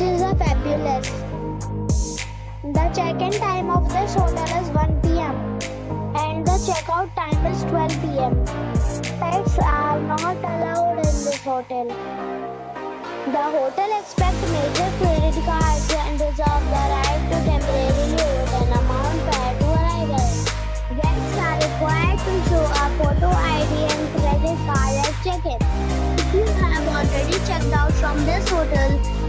is a fabulous. The check-in time of this hotel is 1 pm and the checkout time is 12 pm. Pets are not allowed in this hotel. The hotel expects major credit cards and reserves the right to temporarily hold an amount prior to arrival. Guests are required to show a photo ID and credit card at check-in. If you have already checked out from this hotel,